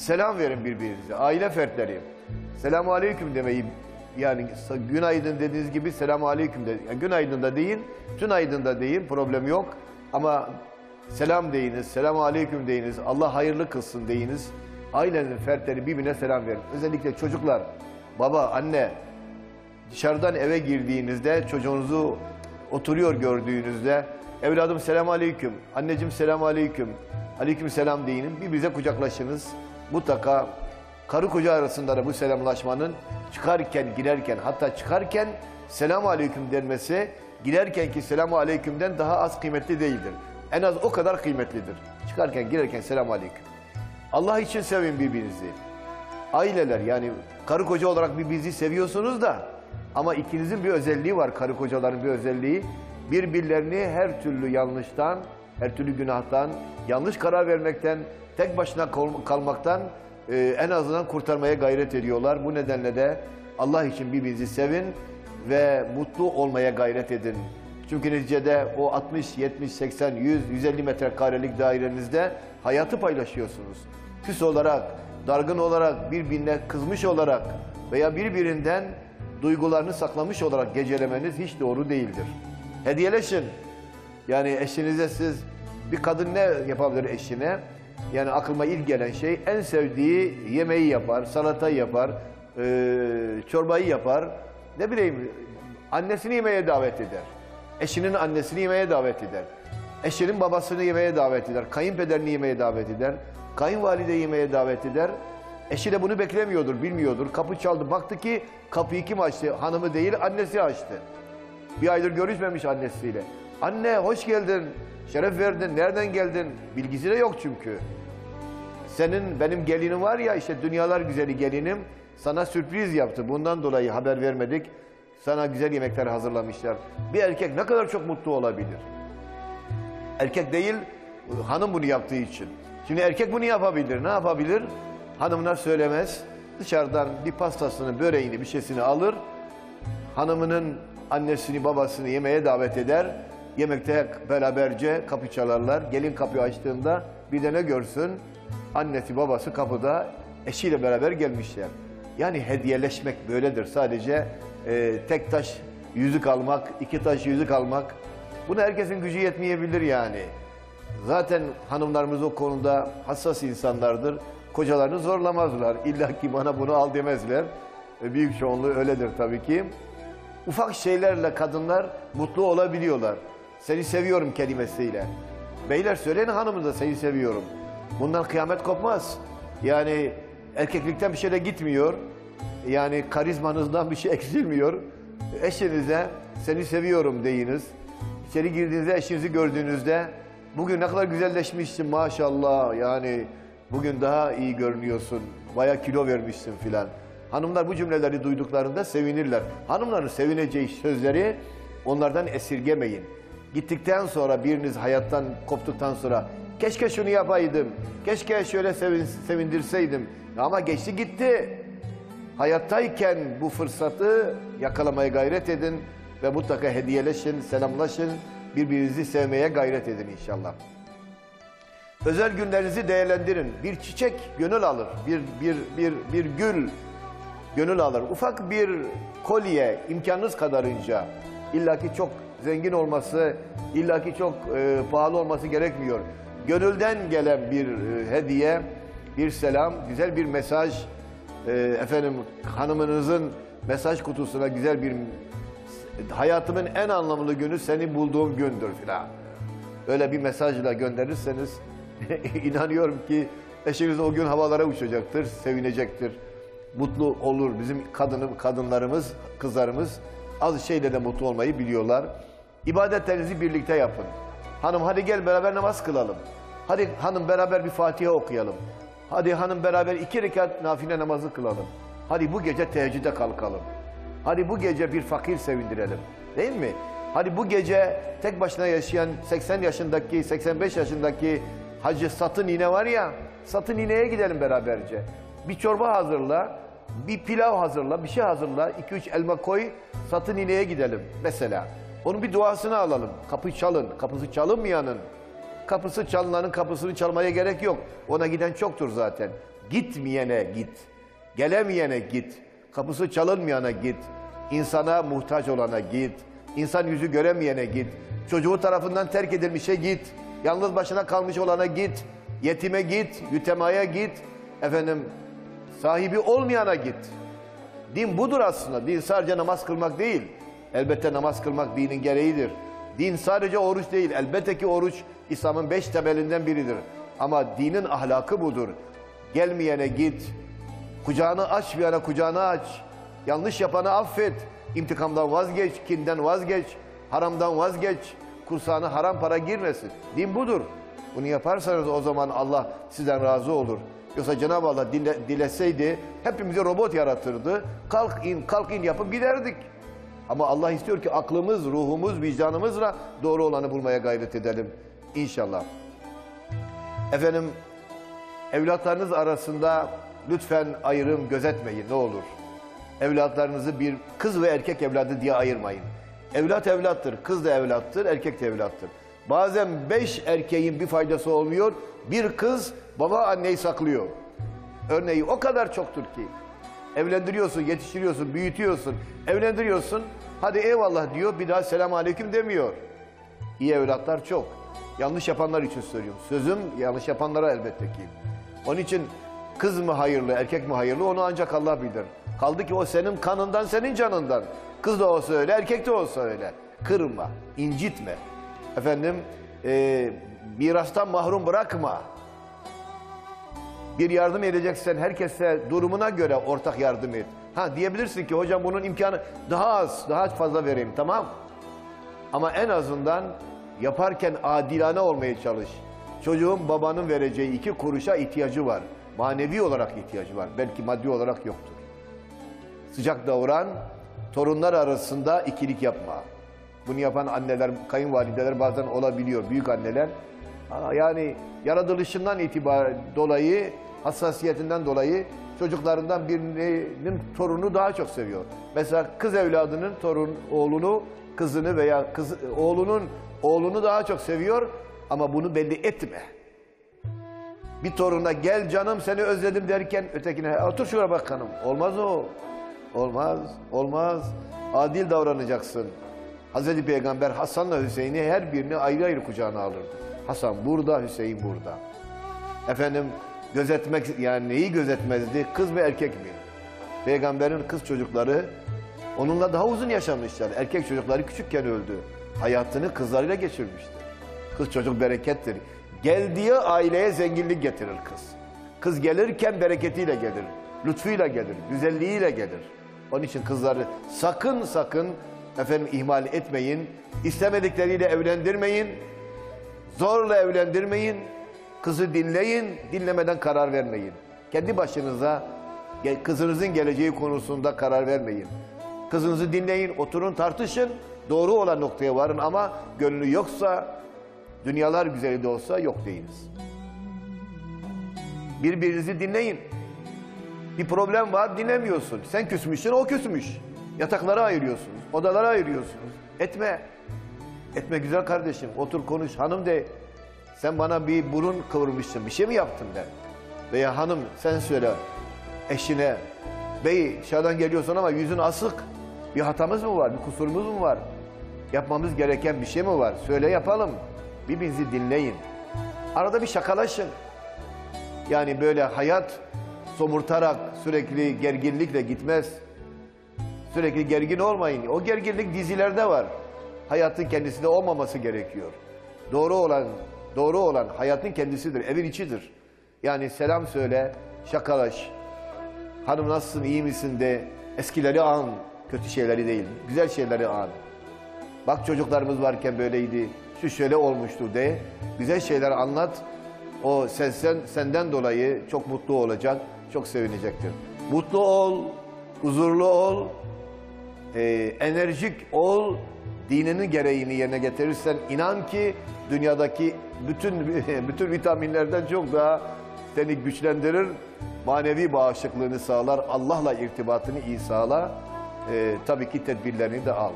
selam verin birbirinize. Aile fertleri. Selamun aleyküm demeyi yani günaydın dediğiniz gibi selamun aleyküm de. Yani günaydın da deyin, tünaydın da deyin problem yok. Ama selam deyiniz, selamun aleyküm deyiniz, Allah hayırlı kılsın deyiniz. Ailenin fertleri birbirine selam verin. Özellikle çocuklar, baba, anne, Dışarıdan eve girdiğinizde çocuğunuzu oturuyor gördüğünüzde evladım selamun aleyküm, anneciğim selamun aleyküm, aleyküm selam deyin. Birbirinize kucaklaşınız. Mutlaka karı koca arasında da bu selamlaşmanın çıkarken girerken hatta çıkarken selamun aleyküm denmesi girerkenki selamun aleykümden daha az kıymetli değildir. En az o kadar kıymetlidir. Çıkarken girerken selamun aleyküm. Allah için sevin birbirinizi aileler yani karı koca olarak birbirinizi seviyorsunuz da ama ikinizin bir özelliği var karı kocaların bir özelliği. Birbirlerini her türlü yanlıştan, her türlü günahtan, yanlış karar vermekten, tek başına kal- kalmaktan e, en azından kurtarmaya gayret ediyorlar. Bu nedenle de Allah için birbirinizi sevin ve mutlu olmaya gayret edin. Çünkü neticede o 60, 70, 80, 100, 150 metrekarelik dairenizde hayatı paylaşıyorsunuz. Küs olarak, dargın olarak, birbirine kızmış olarak veya birbirinden duygularını saklamış olarak gecelemeniz hiç doğru değildir. Hediyeleşin. Yani eşinize siz, bir kadın ne yapabilir eşine? Yani aklıma ilk gelen şey en sevdiği yemeği yapar, salatayı yapar, eee, çorbayı yapar. Ne bileyim annesini yemeğe davet eder. Eşinin annesini yemeğe davet eder. Eşinin babasını yemeğe davet eder. Kayınpederini yemeğe davet eder. Kayınvalide yemeğe davet eder. Eşi de bunu beklemiyordur, bilmiyordur. Kapı çaldı. Baktı ki kapıyı kim açtı? Hanımı değil, annesi açtı. Bir aydır görüşmemiş annesiyle. Anne hoş geldin, şeref verdin, nereden geldin? Bilgisi de yok çünkü. Senin benim gelinim var ya işte dünyalar güzeli gelinim sana sürpriz yaptı. Bundan dolayı haber vermedik. Sana güzel yemekler hazırlamışlar. Bir erkek ne kadar çok mutlu olabilir. Erkek değil, hanım bunu yaptığı için. Şimdi erkek bunu yapabilir. Ne yapabilir? Hanımına söylemez. Dışarıdan bir pastasını, böreğini, bir şeysini alır. Hanımının annesini, babasını yemeğe davet eder. Yemekte beraberce kapı çalarlar. Gelin kapıyı açtığında bir de ne görsün? Annesi, babası kapıda eşiyle beraber gelmişler. Yani hediyeleşmek böyledir. Sadece e, tek taş yüzük almak, iki taş yüzük almak. Buna herkesin gücü yetmeyebilir yani. Zaten hanımlarımız o konuda hassas insanlardır. Kocalarını zorlamazlar. İlla ki bana bunu al demezler. E, Büyük çoğunluğu öyledir tabii ki. Ufak şeylerle kadınlar mutlu olabiliyorlar. Seni seviyorum kelimesiyle. Beyler söyleyin hanımınıza seni seviyorum. Bundan kıyamet kopmaz. Yani erkeklikten bir şey de gitmiyor. Yani karizmanızdan bir şey eksilmiyor. Eşinize seni seviyorum deyiniz. İçeri girdiğinizde eşinizi gördüğünüzde bugün ne kadar güzelleşmişsin maşallah yani bugün daha iyi görünüyorsun. Baya kilo vermişsin filan. Hanımlar bu cümleleri duyduklarında sevinirler. Hanımların sevineceği sözleri onlardan esirgemeyin. Gittikten sonra biriniz hayattan koptuktan sonra keşke şunu yapaydım, keşke şöyle sevin, sevindirseydim. Ama geçti gitti. Hayattayken bu fırsatı yakalamaya gayret edin ve mutlaka hediyeleşin, selamlaşın, birbirinizi sevmeye gayret edin inşallah. Özel günlerinizi değerlendirin. Bir çiçek gönül alır, bir bir bir bir gül gönül alır. Ufak bir kolye imkanınız kadarınca illaki çok zengin olması, illaki çok e, pahalı olması gerekmiyor. Gönülden gelen bir e, hediye, bir selam, güzel bir mesaj, e, efendim hanımınızın mesaj kutusuna güzel bir hayatımın en anlamlı günü seni bulduğum gündür filan. Öyle bir mesajla gönderirseniz inanıyorum ki eşiniz o gün havalara uçacaktır, sevinecektir. Mutlu olur. Bizim kadını, kadınlarımız, kızlarımız az şeyle de mutlu olmayı biliyorlar. İbadetlerinizi birlikte yapın. Hanım hadi gel beraber namaz kılalım. Hadi hanım beraber bir Fatiha okuyalım. Hadi hanım beraber iki rekat nafile namazı kılalım. Hadi bu gece teheccüde kalkalım. Hadi bu gece bir fakir sevindirelim. Değil mi? Hadi bu gece tek başına yaşayan 80 yaşındaki, 85 yaşındaki Hacı Satın iğne var ya, Satın iğneye gidelim beraberce. Bir çorba hazırla, bir pilav hazırla, bir şey hazırla, 2-3 elma koy, Satın iğneye gidelim mesela. Onun bir duasını alalım. Kapı çalın, kapısı çalınmayanın, kapısı çalınanın kapısını çalmaya gerek yok. Ona giden çoktur zaten. Gitmeyene git. Gelemeyene git. Kapısı çalınmayana git. İnsana muhtaç olana git. İnsan yüzü göremeyene git. Çocuğu tarafından terk edilmişe git. Yalnız başına kalmış olana git. Yetime git. Yütemaya git. Efendim sahibi olmayana git. Din budur aslında. Din sadece namaz kılmak değil. Elbette namaz kılmak dinin gereğidir. Din sadece oruç değil. Elbette ki oruç İslam'ın beş temelinden biridir. Ama dinin ahlakı budur. Gelmeyene git. Kucağını açmayana kucağını aç. Yanlış yapanı affet. İntikamdan vazgeç, kinden vazgeç, haramdan vazgeç. Kursağına haram para girmesin. Din budur. Bunu yaparsanız o zaman Allah sizden razı olur. Yoksa Cenab-ı Allah dile, dileseydi hepimizi robot yaratırdı. Kalk in, kalk in yapıp giderdik. Ama Allah istiyor ki aklımız, ruhumuz, vicdanımızla doğru olanı bulmaya gayret edelim. İnşallah. Efendim, evlatlarınız arasında lütfen ayrım gözetmeyin ne olur. Evlatlarınızı bir kız ve erkek evladı diye ayırmayın. Evlat evlattır, kız da evlattır, erkek de evlattır. Bazen beş erkeğin bir faydası olmuyor, bir kız baba anneyi saklıyor. Örneği o kadar çoktur ki. Evlendiriyorsun, yetiştiriyorsun, büyütüyorsun, evlendiriyorsun. Hadi eyvallah diyor, bir daha selam aleyküm demiyor. İyi evlatlar çok. Yanlış yapanlar için söylüyorum. Sözüm yanlış yapanlara elbette ki. Onun için kız mı hayırlı, erkek mi hayırlı onu ancak Allah bilir. Kaldı ki o senin kanından, senin canından. Kız da olsa öyle, erkek de olsa öyle. Kırma, incitme. Efendim, e, mirastan mahrum bırakma. Bir yardım edeceksen herkese durumuna göre ortak yardım et. Ha diyebilirsin ki hocam bunun imkanı daha az, daha fazla vereyim tamam. Ama en azından yaparken adilane olmaya çalış. Çocuğun babanın vereceği iki kuruşa ihtiyacı var. Manevi olarak ihtiyacı var. Belki maddi olarak yoktur. Sıcak davran, torunlar arasında ikilik yapma. Bunu yapan anneler, kayınvalideler bazen olabiliyor, büyük anneler. Yani yaratılışından itibaren dolayı, hassasiyetinden dolayı çocuklarından birinin torunu daha çok seviyor. Mesela kız evladının torun oğlunu, kızını veya kız oğlunun oğlunu daha çok seviyor ama bunu belli etme. Bir toruna gel canım seni özledim derken ötekine otur şuraya bak hanım. Olmaz o. Olmaz, olmaz. Adil davranacaksın. Hazreti Peygamber Hasan'la Hüseyin'i her birini ayrı ayrı kucağına alırdı. Hasan burada, Hüseyin burada. Efendim gözetmek yani neyi gözetmezdi? Kız mı erkek mi? Peygamberin kız çocukları onunla daha uzun yaşamışlar. Erkek çocukları küçükken öldü. Hayatını kızlarıyla geçirmişti. Kız çocuk berekettir. Geldiği aileye zenginlik getirir kız. Kız gelirken bereketiyle gelir. Lütfuyla gelir, güzelliğiyle gelir. Onun için kızları sakın sakın efendim ihmal etmeyin. İstemedikleriyle evlendirmeyin. Zorla evlendirmeyin. Kızı dinleyin, dinlemeden karar vermeyin. Kendi başınıza kızınızın geleceği konusunda karar vermeyin. Kızınızı dinleyin, oturun tartışın. Doğru olan noktaya varın ama gönlü yoksa, dünyalar güzeli de olsa yok deyiniz. Birbirinizi dinleyin. Bir problem var dinlemiyorsun. Sen küsmüşsün o küsmüş. Yataklara ayırıyorsunuz. Odalara ayırıyorsunuz. Etme. Etme güzel kardeşim. Otur konuş. Hanım de sen bana bir burun kıvırmışsın. Bir şey mi yaptın de. Veya hanım sen söyle eşine. Bey dışarıdan geliyorsun ama yüzün asık. Bir hatamız mı var? Bir kusurumuz mu var? Yapmamız gereken bir şey mi var? Söyle yapalım. Birbirinizi dinleyin. Arada bir şakalaşın. Yani böyle hayat somurtarak sürekli gerginlikle gitmez. Sürekli gergin olmayın. O gerginlik dizilerde var. Hayatın kendisinde olmaması gerekiyor. Doğru olan, doğru olan hayatın kendisidir, evin içidir. Yani selam söyle, şakalaş. Hanım nasılsın, iyi misin de eskileri an, kötü şeyleri değil, güzel şeyleri an. Bak çocuklarımız varken böyleydi, şu şöyle olmuştu de, güzel şeyler anlat. O sen, sen senden dolayı çok mutlu olacak, çok sevinecektir. Mutlu ol, huzurlu ol, e, enerjik ol, dininin gereğini yerine getirirsen inan ki dünyadaki bütün bütün vitaminlerden çok daha seni güçlendirir, manevi bağışıklığını sağlar, Allah'la irtibatını iyi sağlar. E, tabii ki tedbirlerini de al.